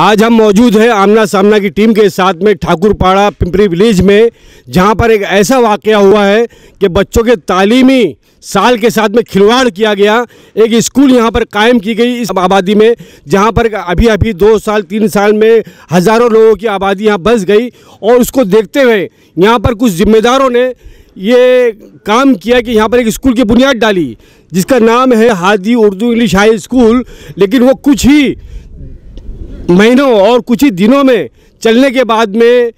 आज हम मौजूद हैं आमना सामना की टीम के साथ में ठाकुरपाड़ा पिंपरी विलेज में, जहाँ पर एक ऐसा वाक़ हुआ है कि बच्चों के तालीमी साल के साथ में खिलवाड़ किया गया। एक स्कूल यहाँ पर कायम की गई इस आबादी में, जहाँ पर अभी अभी दो साल, तीन साल में हज़ारों लोगों की आबादी यहाँ बस गई और उसको देखते हुए यहाँ पर कुछ जिम्मेदारों ने ये काम किया कि यहाँ पर एक स्कूल की बुनियाद डाली, जिसका नाम है Hadi Urdu English high school, लेकिन वो कुछ ही महीनों और कुछ ही दिनों में चलने के बाद में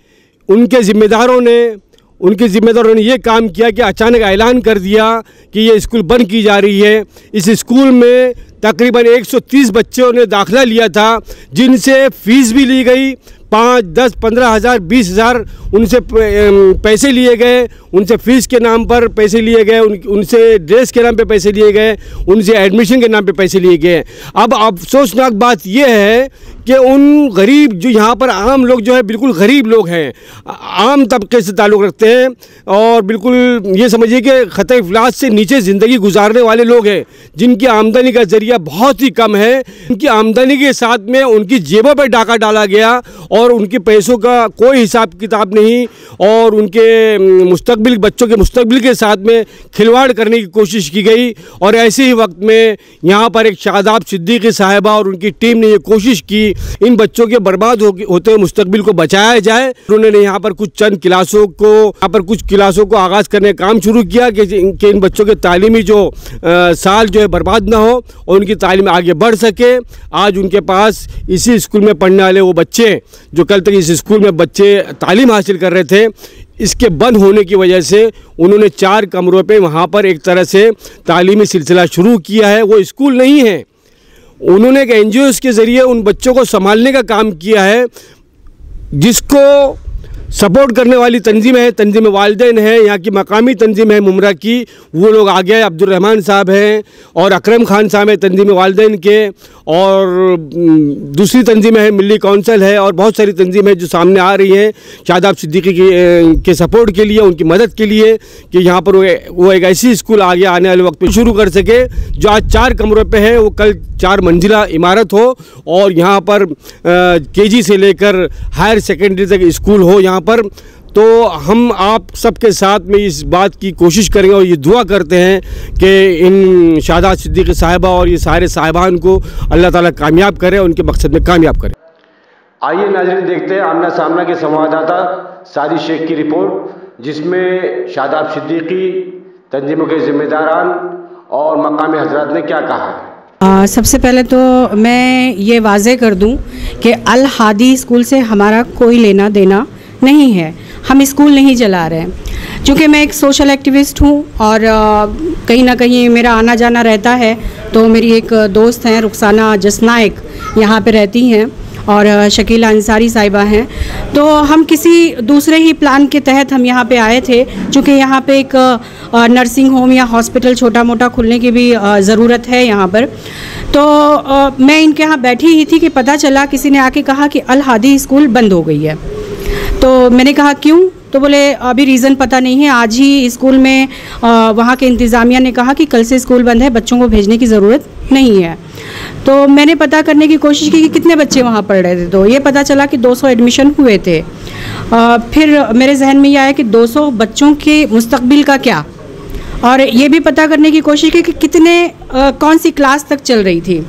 उनके ज़िम्मेदारों ने, उनके ज़िम्मेदारों ने ये काम किया कि अचानक ऐलान कर दिया कि ये स्कूल बंद की जा रही है। इस स्कूल में तकरीबन 130 बच्चों ने दाखिला लिया था, जिनसे फ़ीस भी ली गई पाँच दस पंद्रह हज़ार बीस हज़ार उनसे पैसे लिए गए। उनसे फ़ीस के नाम पर पैसे लिए गए। उन, उनसे ड्रेस के नाम पे पैसे लिए गए। उनसे एडमिशन के नाम पे पैसे लिए गए। अब अफसोसनाक बात यह है कि उन गरीब जो यहाँ पर आम लोग जो है बिल्कुल गरीब लोग हैं। आम तबके से ताल्लुक़ रखते हैं और बिल्कुल ये समझिए कि ख़त अफलास से नीचे ज़िंदगी गुजारने वाले लोग हैं जिनकी आमदनी का ज़रिया बहुत ही कम है। उनकी आमदनी के साथ में उनकी जेबों पर डाका डाला गया और उनके पैसों का कोई हिसाब किताब नहीं और उनके मुस्तबिल बच्चों के मुस्तबिल के साथ में खिलवाड़ करने की कोशिश की गई और ऐसे ही वक्त में यहाँ पर एक शादाब सिद्दीकी साहिबा और उनकी टीम ने ये कोशिश की इन बच्चों के बर्बाद हो, होते हुए मुस्तबिल को बचाया जाए। उन्होंने यहाँ पर कुछ चंद क्लासों को यहाँ पर कुछ क्लासों को आगाज़ करने का काम शुरू किया कि, कि इन बच्चों के तालीमी जो आ, साल जो है बर्बाद ना हो और उनकी तालीम आगे बढ़ सके। आज उनके पास इसी स्कूल में पढ़ने वाले वो बच्चे जो कल तक इस स्कूल में बच्चे तालीम हासिल कर रहे थे, इसके बंद होने की वजह से उन्होंने चार कमरों पे वहाँ पर एक तरह से तालीमी सिलसिला शुरू किया है। वो स्कूल नहीं है। उन्होंने एक एन के ज़रिए उन बच्चों को संभालने का काम किया है, जिसको सपोर्ट करने वाली तंजीम है, तंजीम वालदेन है, यहाँ की मकामी तंजीम है मुमरा की। वो लोग आ गए अब्दुलरहमान साहब हैं और अकरम खान साहब हैं तंजीम वालदेन के। और दूसरी तंजीमें हैं मिली कौंसल है और बहुत सारी तंजीमें जो सामने आ रही हैं। शादाब सिद्दीकी की के सपोर्ट के लिए, उनकी मदद के लिए कि यहाँ पर वो एक ऐसी स्कूल आगे आने वाले वक्त में शुरू कर सके। जो आज चार कमरों पर है, वो कल चार मंजिला इमारत हो और यहाँ पर के से लेकर हायर सेकेंडरी तक स्कूल हो, यहाँ पर। तो हम आप सबके साथ में इस बात की कोशिश करेंगे और ये दुआ करते हैं कि इन शादात सिद्दीक साहिबा और ये सारे साहिबान को अल्लाह ताला कामयाब करे उनके मकसद में कामयाब करे। आइए नाजरीन देखते हैं आमना सामना के संवाददाता सादी शेख की रिपोर्ट जिसमें शादाब सिद्दीकी तंजीमों के ज़िम्मेदारान और मकामी हजरात ने क्या कहा है? आ, सबसे पहले तो मैं ये वाजे कर दूँ कि अल हादी स्कूल से हमारा कोई लेना देना नहीं है। हम स्कूल नहीं जला रहे। हैं चूँकि मैं एक सोशल एक्टिविस्ट हूँ और कहीं ना कहीं मेरा आना जाना रहता है। तो मेरी एक दोस्त हैं, रुखसाना जसनाइक यहाँ पे रहती हैं और शकीला अंसारी साहिबा हैं। तो हम किसी दूसरे ही प्लान के तहत हम यहाँ पे आए थे चूँकि यहाँ पे एक नर्सिंग होम या हॉस्पिटल छोटा मोटा खुलने की भी ज़रूरत है यहाँ पर। तो मैं इनके यहाँ बैठी ही थी कि पता चला, किसी ने आके कहा कि अल हादी स्कूल बंद हो गई है। तो मैंने कहा क्यों? तो बोले अभी रीज़न पता नहीं है। आज ही स्कूल में वहाँ के इंतज़ामिया ने कहा कि कल से स्कूल बंद है बच्चों को भेजने की ज़रूरत नहीं है। तो मैंने पता करने की कोशिश की कि कितने बच्चे वहाँ पढ़ रहे थे। तो ये पता चला कि 200 एडमिशन हुए थे। आ, फिर मेरे जहन में ये आया कि 200 बच्चों के मुस्तबिल का क्या? और ये भी पता करने की कोशिश की कि कितने आ, कौन सी क्लास तक चल रही थी।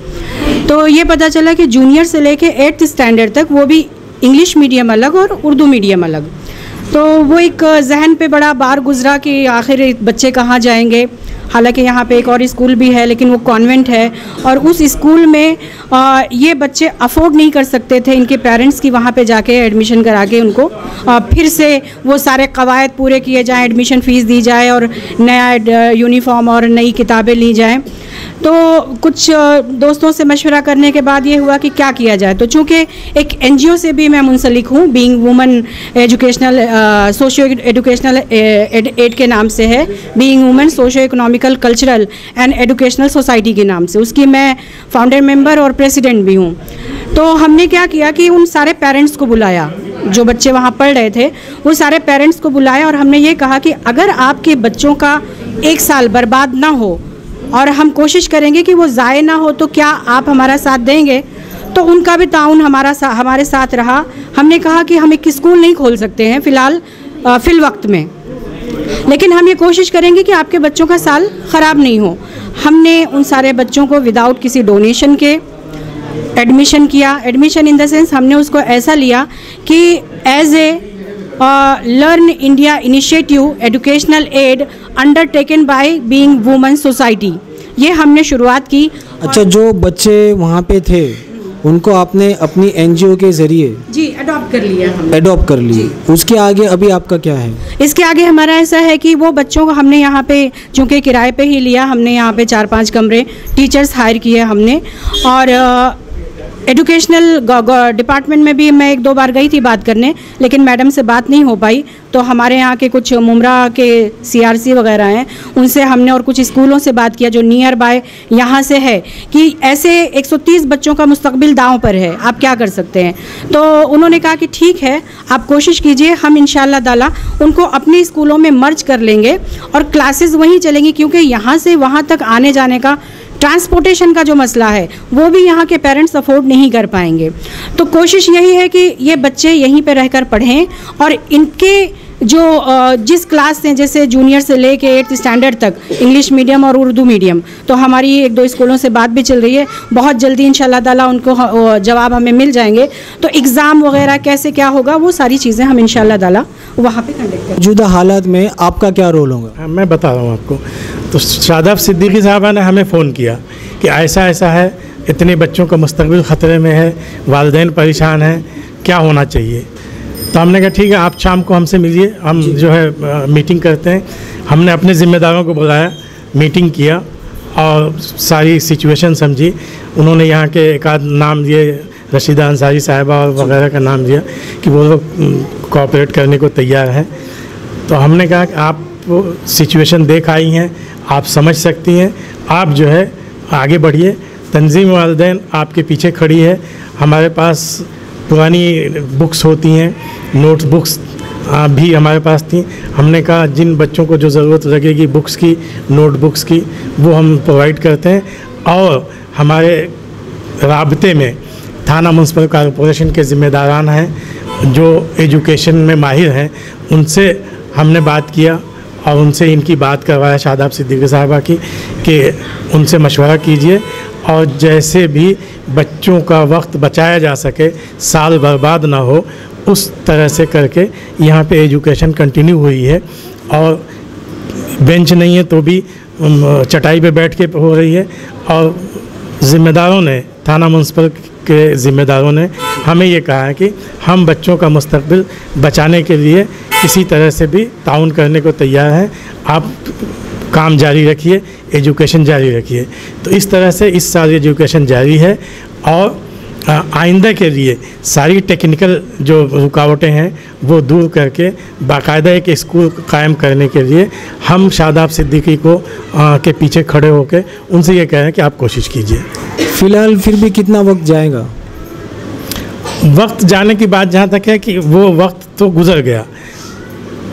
तो ये पता चला कि जूनियर से लेके एट्थ स्टैंडर्ड तक वो भी इंग्लिश मीडियम अलग और उर्दू मीडियम अलग। तो वो एक जहन पे बड़ा बार गुजरा कि आखिर बच्चे कहाँ जाएँगे। हालाँकि यहाँ पे एक और स्कूल भी है लेकिन वो कॉन्वेंट है और उस स्कूल में आ, ये बच्चे अफोर्ड नहीं कर सकते थे इनके पेरेंट्स की वहाँ पे जाके एडमिशन करा के उनको आ, फिर से वो सारे कवायद पूरे किए जाएँ एडमिशन फ़ीस दी जाए और नया यूनिफॉर्म और नई किताबें ली जाएँ। तो कुछ दोस्तों से मशवरा करने के बाद ये हुआ कि क्या किया जाए? तो चूँकि एक एनजीओ से भी मैं मुंसलिक हूँ being woman educational socio educational aid के नाम से है being woman socio economical cultural and educational society के नाम से। उसकी मैं फाउंडर मेंबर और प्रेसिडेंट भी हूँ। तो हमने क्या किया कि उन सारे पेरेंट्स को बुलाया, जो बच्चे वहाँ पढ़ रहे थे वो सारे पेरेंट्स को बुलाया और हमने ये कहा कि अगर आपके बच्चों का एक साल बर्बाद ना हो और हम कोशिश करेंगे कि वो ज़ाय ना हो तो क्या आप हमारा साथ देंगे? तो उनका भी ताउन हमारा सा, हमारे साथ रहा। हमने कहा कि हम एक स्कूल नहीं खोल सकते हैं फ़िलहाल फिल वक्त में। लेकिन हम ये कोशिश करेंगे कि आपके बच्चों का साल ख़राब नहीं हो। हमने उन सारे बच्चों को विदाउट किसी डोनेशन के एडमिशन किया। एडमिशन इन द सेंस हमने उसको ऐसा लिया कि as a learn India initiative educational aid undertaken by being women society ये हमने शुरुआत की। अच्छा जो बच्चे वहाँ पे थे उनको आपने अपनी एनजीओ के ज़रिए जी अडॉप्ट कर लिया हमने। एडॉप्ट कर लिए। उसके आगे अभी आपका क्या है? इसके आगे हमारा ऐसा है कि वो बच्चों को हमने यहाँ पे चूँकि किराए पे ही लिया हमने यहाँ पे चार पाँच कमरे टीचर्स हायर किए हमने। और एजुकेशनल डिपार्टमेंट में भी मैं एक दो बार गई थी बात करने, लेकिन मैडम से बात नहीं हो पाई। तो हमारे यहाँ के कुछ मुमरा के सीआरसी वगैरह हैं, उनसे हमने और कुछ स्कूलों से बात किया जो नियर बाय यहाँ से है कि ऐसे 130 बच्चों का मुस्तकबिल दांव पर है, आप क्या कर सकते हैं? तो उन्होंने कहा कि ठीक है, आप कोशिश कीजिए, हम इन ताला उनको अपने स्कूलों में मर्ज कर लेंगे और क्लासेस वहीं चलेंगी, क्योंकि यहाँ से वहाँ तक आने जाने का ट्रांसपोर्टेशन का जो मसला है वो भी यहाँ के पेरेंट्स अफोर्ड नहीं कर पाएँगे। तो कोशिश यही है कि ये बच्चे यहीं पे रहकर पढ़ें और इनके जो जिस क्लास से जैसे जूनियर से लेके एट्थ स्टैंडर्ड तक इंग्लिश मीडियम और उर्दू मीडियम तो हमारी एक दो स्कूलों से बात भी चल रही है। बहुत जल्दी इंशाल्लाह ताला उनको जवाब हमें मिल जाएँगे। तो एग्ज़ाम वगैरह कैसे क्या होगा वो सारी चीज़ें हम इंशाल्लाह ताला वहाँ पे कंडक्ट करेंगे। मौजूदा हालात में आपका क्या रोल होगा? हाँ, मैं बता रहा हूँ आपको। तो शादाब सिद्दीकी साहबा ने हमें फ़ोन किया कि ऐसा ऐसा है इतने बच्चों का मुस्तकबिल ख़तरे में है वालदेन परेशान हैं क्या होना चाहिए? तो हमने कहा ठीक है आप शाम को हमसे मिलिए हम जो। है अ, मीटिंग करते हैं। हमने अपने ज़िम्मेदारों को बुलाया मीटिंग किया और सारी सिचुएशन समझी। उन्होंने यहाँ के एक आध नाम दिए रशीदा अंसारी साहिबा और वगैरह का नाम दिया कि वो लोग कोऑपरेट करने को तैयार हैं। तो हमने कहा कि आप सिचुएशन देख आई हैं, आप समझ सकती हैं। आप जो है, आगे बढ़िए। तंजीम वालदेन आपके पीछे खड़ी है। हमारे पास पुरानी बुक्स होती हैं नोट बुक्स भी हमारे पास थी। हमने कहा, जिन बच्चों को जो ज़रूरत लगेगी बुक्स की नोट बुक्स की, वो हम प्रोवाइड करते हैं। और हमारे रबते में थाना म्यूनसिपल कॉरपोरेशन के ज़िम्मेदारान हैं, जो एजुकेशन में माहिर हैं, उनसे हमने बात किया। और उनसे इनकी बात करवाया शादाब सिद्दीकी साहबा की, कि उनसे मशवरा कीजिए और जैसे भी बच्चों का वक्त बचाया जा सके, साल बर्बाद ना हो, उस तरह से करके यहाँ पे एजुकेशन कंटिन्यू हुई है। और बेंच नहीं है तो भी चटाई पे बैठ के हो रही है और ज़िम्मेदारों ने, थाना म्यूनसिपल के ज़िम्मेदारों ने हमें ये कहा है कि हम बच्चों का मुस्तबिल बचाने के लिए किसी तरह से भी ताउन करने को तैयार हैं। आप काम जारी रखिए एजुकेशन जारी रखिए। तो इस तरह से इस साल एजुकेशन जारी है और आइंदा के लिए सारी टेक्निकल जो रुकावटें हैं वो दूर करके बाकायदा एक स्कूल कायम करने के लिए हम शादाब सिद्दीकी को आ, के पीछे खड़े होकर उनसे ये कह रहे हैं कि आप कोशिश कीजिए। फ़िलहाल फिर भी कितना वक्त जाएगा? वक्त जाने की बात जहाँ तक है कि वो वक्त तो गुजर गया।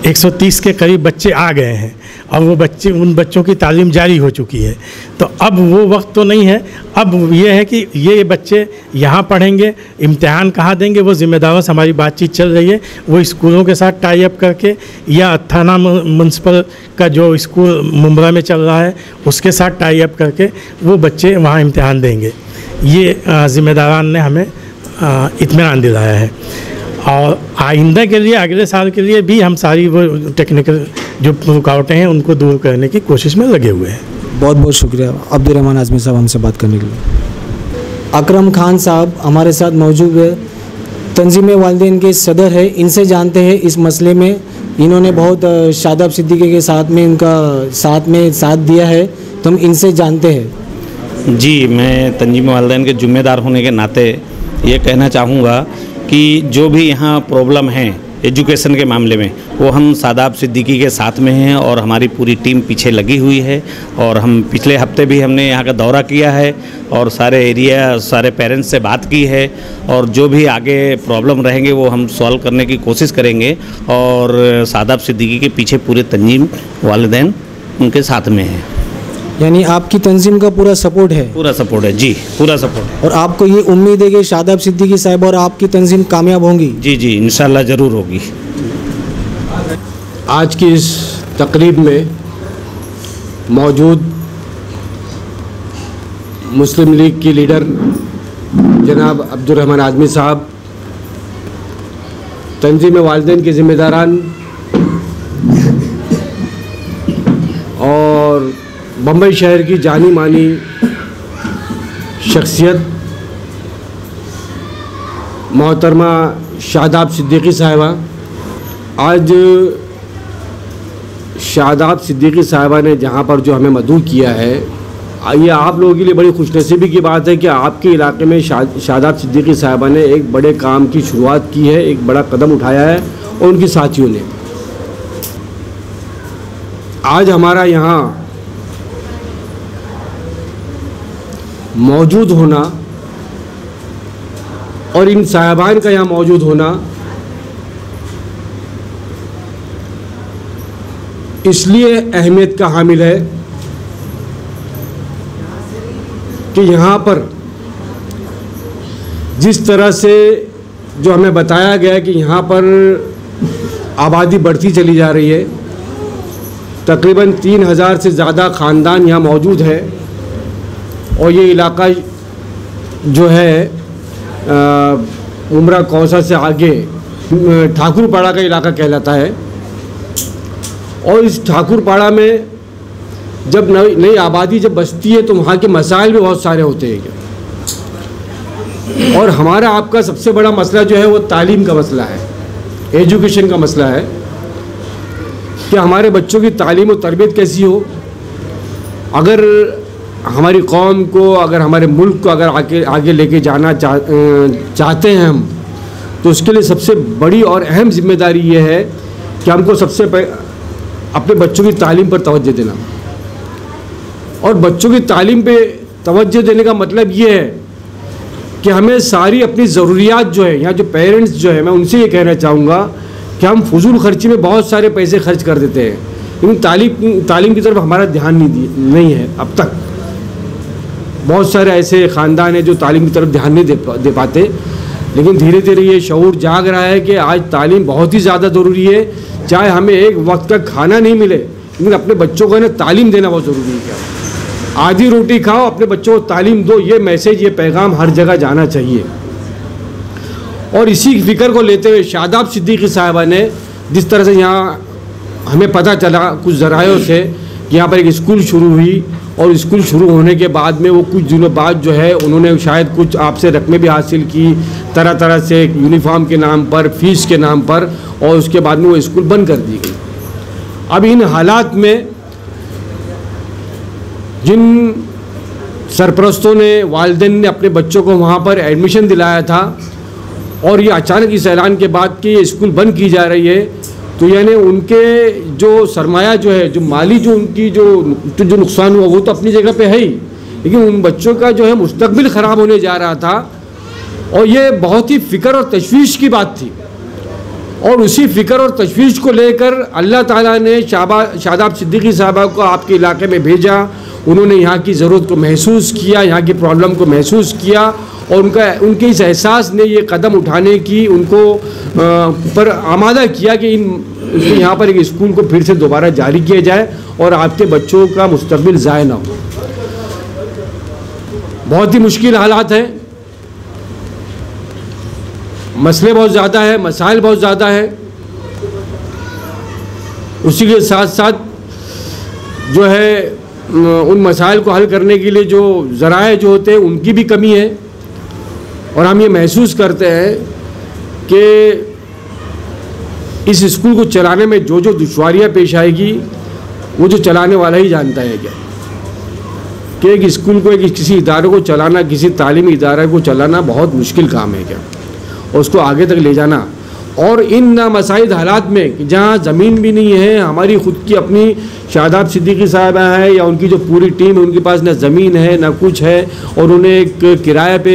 130 के करीब बच्चे आ गए हैं और वो बच्चे, उन बच्चों की तालीम जारी हो चुकी है। तो अब वो वक्त तो नहीं है। अब ये है कि ये बच्चे यहाँ पढ़ेंगे, इम्तहान कहाँ देंगे, वो ज़िम्मेदारों से हमारी बातचीत चल रही है। वो स्कूलों के साथ टाई अप करके या थाना म्यूनसिपल का जो स्कूल मुम्बरा में चल रहा है, उसके साथ टाई अप करके वो बच्चे वहाँ इम्तहान देंगे। ये ज़िम्मेदारान ने हमें इतमान दिलाया है। और आइंदा के लिए अगले साल के लिए भी हम सारी वो टेक्निकल जो रुकावटें हैं उनको दूर करने की कोशिश में लगे हुए हैं। बहुत बहुत शुक्रिया। अब्दुलरहमान आजमी साहब हमसे बात करने के लिए। अकरम खान साहब हमारे साथ मौजूद है। तंजीम वालदेन के सदर है। इनसे जानते हैं इस मसले में। इन्होंने बहुत शादाब सिद्दीकी के साथ में इनका साथ में साथ दिया है। तो हम इनसे जानते हैं। जी मैं तंजीम वालदेन के ज़िम्मेदार होने के नाते ये कहना चाहूँगा कि जो भी यहाँ प्रॉब्लम है एजुकेशन के मामले में, वो हम सादाब सिद्दीकी के साथ में हैं और हमारी पूरी टीम पीछे लगी हुई है और हम पिछले हफ़्ते भी हमने यहाँ का दौरा किया है और सारे एरिया सारे पेरेंट्स से बात की है और जो भी आगे प्रॉब्लम रहेंगे, वो हम सॉल्व करने की कोशिश करेंगे और सादाब सिद्दीकी के पीछे पूरे तंजीम वालदेन उनके साथ में हैं। यानी आपकी तंजीम का पूरा सपोर्ट है। पूरा सपोर्ट है जी पूरा सपोर्ट है। और आपको ये उम्मीद है कि शादाब सिद्दीकी साहब और आपकी तंजीम कामयाब होंगी। जी जी इंशाल्लाह ज़रूर होगी। आज की इस तकरीब में मौजूद मुस्लिम लीग की लीडर जनाब अब्दुलरहमान आजमी साहब तंजीम वालदेन के ज़िम्मेदारान और बम्बई शहर की जानी मानी शख्सियत मोहतरमा शादाब सिद्दीकी साहिबा। आज शादाब सिद्दीकी साहिबा ने जहाँ पर जो हमें मदू किया है, ये आप लोगों के लिए बड़ी खुशनसीबी की बात है कि आपके इलाके में शादाब सिद्दीकी साहिबा ने एक बड़े काम की शुरुआत की है, एक बड़ा कदम उठाया है और उनकी साथियों ने। आज हमारा यहाँ मौजूद होना और इन साहबान का यहाँ मौजूद होना इसलिए अहमियत का हामिल है कि यहाँ पर जिस तरह से जो हमें बताया गया कि यहाँ पर आबादी बढ़ती चली जा रही है, तकरीबन तीन हज़ार से ज़्यादा ख़ानदान यहाँ मौजूद है। और ये इलाका जो है उम्र कौसा से आगे ठाकुरपाड़ा का इलाका कहलाता है। और इस ठाकुरपाड़ा में जब नई नई आबादी जब बसती है तो वहाँ के मसाइल भी बहुत सारे होते हैं। और हमारा आपका सबसे बड़ा मसला जो है, वो तालीम का मसला है। एजुकेशन का मसला है। कि हमारे बच्चों की तालीम और तरबियत कैसी हो? अगर हमारी कौम को, अगर हमारे मुल्क को अगर आगे आगे लेके जाना चाह चाहते हैं हम तो उसके लिए सबसे बड़ी और अहम ज़िम्मेदारी ये है कि हमको सबसे अपने बच्चों की तालीम पर तवज्जो देना। और बच्चों की तालीम पे तवज्जो देने का मतलब ये है कि हमें सारी अपनी ज़रूरियात जो है यहाँ जो पेरेंट्स जो है, मैं उनसे ये कहना चाहूँगा कि हम फजूल खर्ची में बहुत सारे पैसे खर्च कर देते हैं। लेकिन तालीम तालीम की तरफ़ हमारा ध्यान नहीं दी नहीं है अब तक। बहुत सारे ऐसे ख़ानदान हैं जो तालीम की तरफ़ ध्यान नहीं दे, पा, दे पाते। लेकिन धीरे धीरे ये शूर जाग रहा है कि आज तालीम बहुत ही ज़्यादा ज़रूरी है। चाहे हमें एक वक्त का खाना नहीं मिले लेकिन अपने बच्चों को ना तालीम देना बहुत ज़रूरी है। आधी रोटी खाओ अपने बच्चों को तालीम दो ये मैसेज ये पैगाम हर जगह जाना चाहिए। और इसी फ़िक्र को लेते हुए शादाब सिद्दीकी साहबा ने जिस तरह से यहाँ हमें पता चला कुछ ज़रायों से यहाँ पर एक स्कूल शुरू हुई और स्कूल शुरू होने के बाद में वो कुछ दिनों बाद जो है उन्होंने शायद कुछ आपसे रकमें भी हासिल की तरह तरह से यूनिफॉर्म के नाम पर, फ़ीस के नाम पर और उसके बाद में वो स्कूल बंद कर दी गई। अब इन हालात में जिन सरप्रस्तों ने, वालदेन ने अपने बच्चों को वहाँ पर एडमिशन दिलाया था और ये अचानक इस ऐलान के बाद कि ये स्कूल बंद की जा रही है तो यानी उनके जो सरमाया जो है जो माली जो उनकी जो जो नुकसान हुआ वो तो अपनी जगह पे है ही। लेकिन उन बच्चों का जो है मुस्तबिल ख़राब होने जा रहा था और ये बहुत ही फ़िक्र और तशवीश की बात थी। और उसी फ़िक्र और तशवीश को लेकर अल्लाह ताला ने शाबा शादाब सिद्दीकी साहबा को आपके इलाके में भेजा। उन्होंने यहाँ की ज़रूरत को महसूस किया यहाँ की प्रॉब्लम को महसूस किया और उनका उनके इस एहसास ने ये कदम उठाने की उनको आ, पर आमादा किया कि इन यहाँ पर एक स्कूल को फिर से दोबारा जारी किया जाए और आपके बच्चों का मुस्तबिल ज़ाय ना हो। बहुत ही मुश्किल हालात हैं। मसले बहुत ज़्यादा है, मसाइल बहुत ज़्यादा है। उसी के साथ साथ जो है, उन मसाइल को हल करने के लिए जो ज़राए जो होते हैं, उनकी भी कमी है। और हम ये महसूस करते हैं कि इस स्कूल को चलाने में जो जो दुशारियाँ पेश आएगी, वो जो चलाने वाला ही जानता है क्या? कि एक स्कूल को एक किसी इदारे को चलाना, किसी तालीमी इदारे को चलाना बहुत मुश्किल काम है क्या? और उसको आगे तक ले जाना। और इन नामसाइद हालात में जहाँ ज़मीन भी नहीं है, हमारी ख़ुद की अपनी शादाब सिद्दीकी साहबा है, या उनकी जो पूरी टीम है, उनके पास ना ज़मीन है, ना कुछ है, और उन्हें एक किराए पे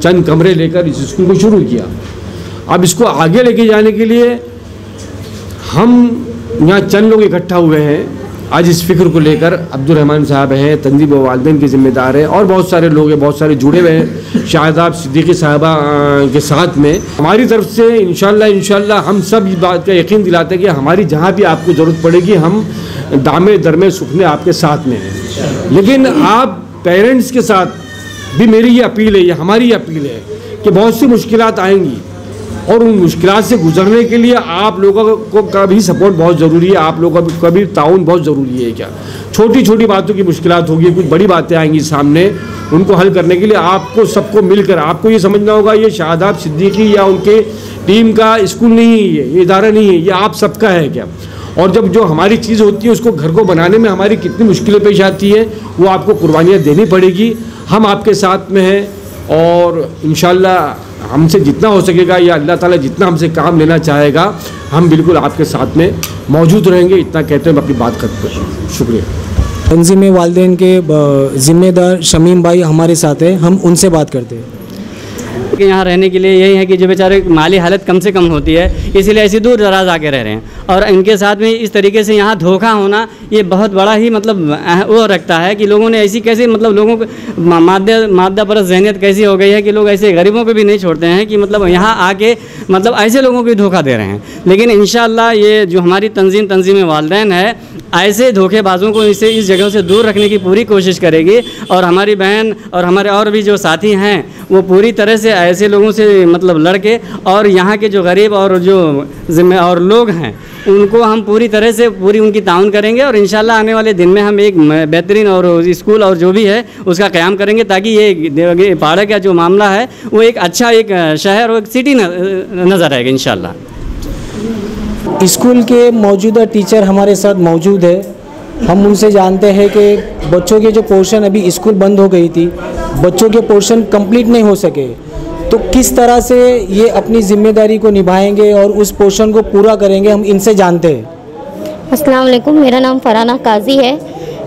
चंद कमरे लेकर इस स्कूल को शुरू किया। अब इसको आगे लेके जाने के लिए हम यहाँ चंद लोग इकट्ठा हुए हैं। आज इस फ़िक्र को लेकर अब्दुल रहमान साहब हैं, तंजीब वालदेन के ज़िम्मेदार हैं और बहुत सारे लोग हैं, बहुत सारे जुड़े हुए हैं शाहदाब सिद्दीकी साहबा के साथ में। हमारी तरफ़ से इंशाल्लाह इंशाल्लाह हम सब इस बात का यकीन दिलाते हैं कि हमारी जहाँ भी आपको ज़रूरत पड़ेगी, हम दामे दरमे सुखने आपके साथ में हैं। लेकिन आप पेरेंट्स के साथ भी मेरी ये अपील है, ये हमारी ये अपील है कि बहुत सी मुश्किल आएँगी। और उन मुश्किल से गुजरने के लिए आप लोगों को का भी सपोर्ट बहुत ज़रूरी है। आप लोगों का भी ताउन बहुत ज़रूरी है क्या? छोटी छोटी बातों की मुश्किल होगी, कुछ बड़ी बातें आएँगी सामने, उनको हल करने के लिए आपको, सबको मिलकर, आपको ये समझना होगा, ये शाहदाब सिद्दीकी या उनके टीम का स्कूल नहीं है, ये ये इदारा नहीं है, ये आप सबका है क्या? और जब जो हमारी चीज़ होती है, उसको घर को बनाने में हमारी कितनी मुश्किलें पेश आती हैं, वो आपको कुर्बानियाँ देनी पड़ेगी। हम आपके साथ में हैं और इन हमसे जितना हो सकेगा या अल्लाह ताला जितना हमसे काम लेना चाहेगा हम बिल्कुल आपके साथ में मौजूद रहेंगे। इतना कहते हैं मैं अपनी बात करते हैं। शुक्रिया। तंजीम वालदे के जिम्मेदार शमीम भाई हमारे साथ हैं। हम उनसे बात करते हैं। कि यहाँ रहने के लिए यही है कि जो बेचारे माली हालत कम से कम होती है इसीलिए ऐसी दूर दराज आके रह रहे हैं। और इनके साथ में इस तरीके से यहाँ धोखा होना, ये बहुत बड़ा ही मतलब वो रखता है कि लोगों ने ऐसी कैसे मतलब लोगों को, मा- माद्य माद्या परस जहनीत कैसी हो गई है कि लोग ऐसे गरीबों पे भी नहीं छोड़ते हैं कि मतलब यहाँ आके मतलब ऐसे लोगों को भी धोखा दे रहे हैं। लेकिन इन ये जो हमारी तंजीम तंजीम वालदेन है, ऐसे धोखेबाजों को इसे इस जगह से दूर रखने की पूरी कोशिश करेगी और हमारी बहन और हमारे और भी जो साथी हैं, वो पूरी तरह से ऐसे लोगों से मतलब लड़के और यहाँ के जो गरीब और जो जिम्मे और लोग हैं उनको हम पूरी तरह से, पूरी उनकी ताउन करेंगे और इन आने वाले दिन में हम एक बेहतरीन और स्कूल और जो भी है, उसका क़्याम करेंगे ताकि ये पहाड़ का जो मामला है, वो एक अच्छा एक शहर और एक सिटी नज़र आएगा इन स्कूल के मौजूदा टीचर हमारे साथ मौजूद है। हम उनसे जानते हैं कि बच्चों के जो पोर्शन अभी स्कूल बंद हो गई थी, बच्चों के पोर्शन कंप्लीट नहीं हो सके। तो किस तरह से ये अपनी ज़िम्मेदारी को निभाएँगे और उस पोर्शन को पूरा करेंगे, हम इनसे जानते हैं। वालेकुम, मेरा नाम फराना काजी है।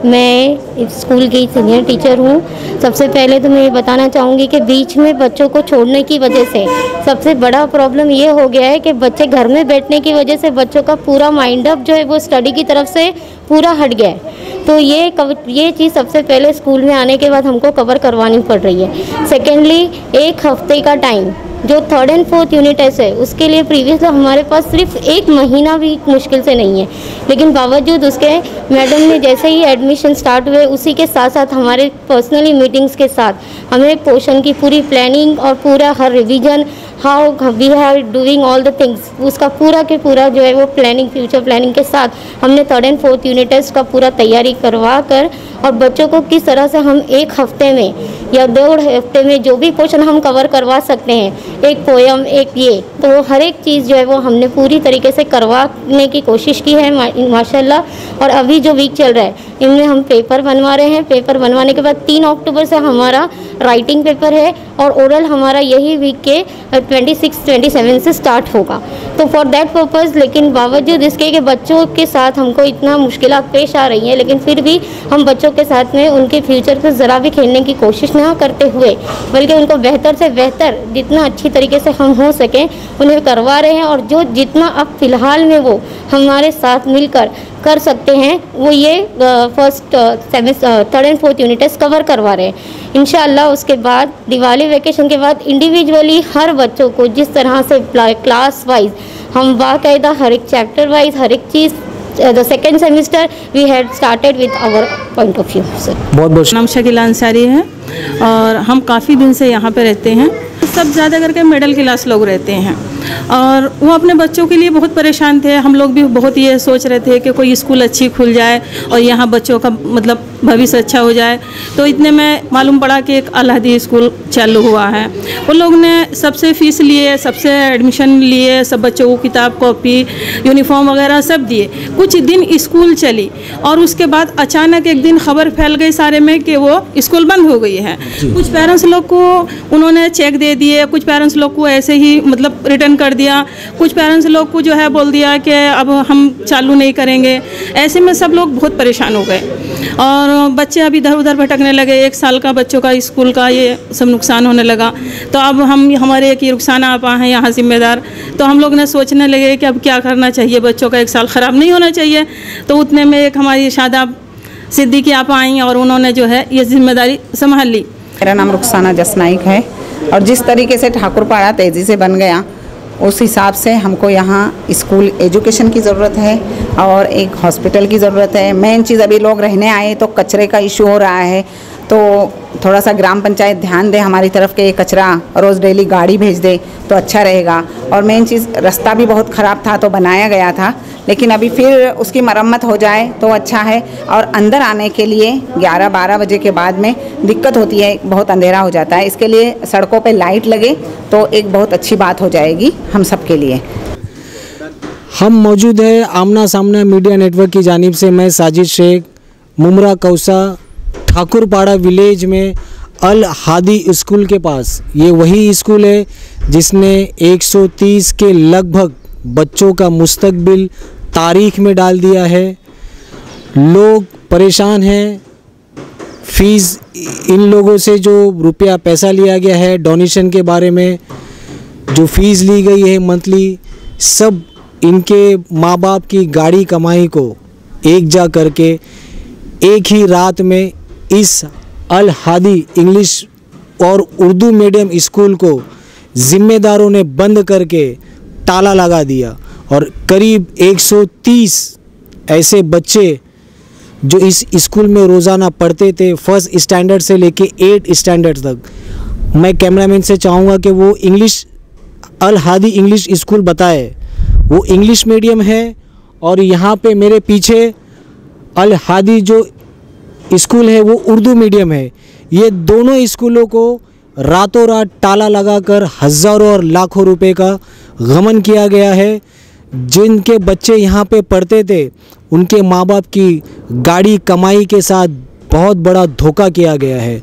मैं स्कूल की सीनियर टीचर हूँ। सबसे पहले तो मैं ये बताना चाहूँगी कि बीच में बच्चों को छोड़ने की वजह से सबसे बड़ा प्रॉब्लम ये हो गया है कि बच्चे घर में बैठने की वजह से बच्चों का पूरा माइंड अप जो है वो स्टडी की तरफ़ से पूरा हट गया है। तो ये कव, ये चीज़ सबसे पहले स्कूल में आने के बाद हमको कवर करवानी पड़ रही है। सेकेंडली एक हफ़्ते का टाइम जो थर्ड एंड फोर्थ यूनिट है, उसके लिए प्रीवियस हमारे पास सिर्फ़ एक महीना भी मुश्किल से नहीं है। लेकिन बावजूद उसके, मैडम ने जैसे ही एडमिशन स्टार्ट हुए, उसी के साथ साथ हमारे पर्सनली मीटिंग्स के साथ हमें पोर्शन की पूरी प्लानिंग और पूरा हर revision how we are doing all the things उसका पूरा के पूरा जो है वो प्लानिंग फ्यूचर प्लानिंग के साथ हमने third and fourth unit test का पूरा तैयारी करवा कर और बच्चों को किस तरह से हम एक हफ़्ते में या डेढ़ हफ़्ते में जो भी क्वेश्चन हम कवर करवा सकते हैं एक पोयम एक ये तो हर एक चीज़ जो है वो हमने पूरी तरीके से करवाने की कोशिश की है मा, माशाल्लाह। और अभी जो वीक चल रहा है इनमें हम पेपर बनवा रहे हैं। पेपर बनवाने के बाद तीन अक्टूबर से हमारा राइटिंग पेपर है। और ओरल हमारा यही वीक के ट्वेंटी सिक्स ट्वेंटी सेवन से स्टार्ट होगा। तो फॉर देट पर्पज़ लेकिन बावजूद इसके कि बच्चों के साथ हमको इतना मुश्किल पेश आ रही हैं, लेकिन फिर भी हम बच्चों के साथ में उनके फ्यूचर को ज़रा भी खेलने की कोशिश ना करते हुए, बल्कि उनको बेहतर से बेहतर जितना अच्छी तरीके से हम हो सकें, उन्हें करवा रहे हैं और जो जितना अब फ़िलहाल में वो हमारे साथ मिलकर कर सकते हैं वो ये first semester third and fourth unit test cover करवा रहे हैं। इंशाल्लाह उसके बाद दिवाली वेकेशन के बाद इंडिविजुअली हर बच्चों को जिस तरह से क्लास वाइज हम बाकायदा हर एक चैप्टर वाइज हर एक चीज़ the second semester we had started with our point of view sir बहुत बहुत नाम शकीला अंसारी है और हम काफ़ी दिन से यहाँ पे रहते हैं। सब ज़्यादा करके मिडिल क्लास लोग रहते हैं। और वो अपने बच्चों के लिए बहुत परेशान थे। हम लोग भी बहुत ये सोच रहे थे कि कोई स्कूल अच्छी खुल जाए और यहाँ बच्चों का मतलब भविष्य अच्छा हो जाए। तो इतने में मालूम पड़ा कि एक अलहदी स्कूल चालू हुआ है। उन लोग ने सबसे फ़ीस लिए सबसे एडमिशन लिए सब बच्चों को किताब कॉपी यूनिफॉर्म वगैरह सब दिए। कुछ दिन स्कूल चली और उसके बाद अचानक एक दिन खबर फैल गई सारे में कि वो स्कूल बंद हो गई है। कुछ पेरेंट्स लोग को उन्होंने चेक दे दिए कुछ पेरेंट्स लोग को ऐसे ही मतलब रिटर्न कर दिया। कुछ पेरेंट्स लोग को जो है बोल दिया कि अब हम चालू नहीं करेंगे। ऐसे में सब लोग बहुत परेशान हो गए। और बच्चे अब इधर उधर भटकने लगे। एक साल का बच्चों का स्कूल का ये सब नुकसान होने लगा। तो अब हम, हमारे एक रुखसाना आपा हैं यहाँ जिम्मेदार। तो हम लोग ने सोचने लगे कि अब क्या करना चाहिए? बच्चों का एक साल ख़राब नहीं होना चाहिए। तो उतने में एक हमारी शादाब सिद्दीकी आपा आई और उन्होंने जो है ये ज़िम्मेदारी संभाल ली। मेरा नाम रुखसाना जसनाइक है। और जिस तरीके से ठाकुरपाड़ा तेज़ी से बन गया उस हिसाब से हमको यहाँ स्कूल एजुकेशन की ज़रूरत है और एक हॉस्पिटल की ज़रूरत है। मेन चीज़ अभी लोग रहने आए तो कचरे का इशू हो रहा है। तो थोड़ा सा ग्राम पंचायत ध्यान दे हमारी तरफ़ के ये कचरा, रोज़ डेली गाड़ी भेज दे तो अच्छा रहेगा। और मेन चीज़, रास्ता भी बहुत ख़राब था तो बनाया गया था। लेकिन अभी फिर उसकी मरम्मत हो जाए तो अच्छा है। और अंदर आने के लिए 11-12 बजे के बाद में दिक्कत होती है, बहुत अंधेरा हो जाता है। इसके लिए सड़कों पे लाइट लगे तो एक बहुत अच्छी बात हो जाएगी हम सब के लिए। हम मौजूद है आमना सामना मीडिया नेटवर्क की जानब से। मैं साजिद शेख, मुमरा कौसा, ठाकुरपाड़ा विलेज में अल हादी स्कूल के पास। ये वही स्कूल है जिसने 130 के लगभग बच्चों का मुस्तकबिल तारीख में डाल दिया है। लोग परेशान हैं। फ़ीस इन लोगों से जो रुपया पैसा लिया गया है, डोनेशन के बारे में, जो फ़ीस ली गई है मंथली, सब इनके माँ बाप की गाड़ी कमाई को एक जा करके एक ही रात में इस अल हादी इंग्लिश और उर्दू मीडियम स्कूल को ज़िम्मेदारों ने बंद करके ताला लगा दिया। और करीब 130 ऐसे बच्चे जो इस स्कूल में रोज़ाना पढ़ते थे, फ़र्स्ट स्टैंडर्ड से लेके एट स्टैंडर्ड तक। मैं कैमरामैन से चाहूँगा कि वो English Al Hadi English school बताए। वो इंग्लिश मीडियम है और यहाँ पे मेरे पीछे अल हादी जो स्कूल है, वो उर्दू मीडियम है। ये दोनों स्कूलों को रातों रात ताला लगाकर हज़ारों और लाखों रुपए का गमन किया गया है। जिनके बच्चे यहाँ पे पढ़ते थे, उनके माँ बाप की गाड़ी कमाई के साथ बहुत बड़ा धोखा किया गया है।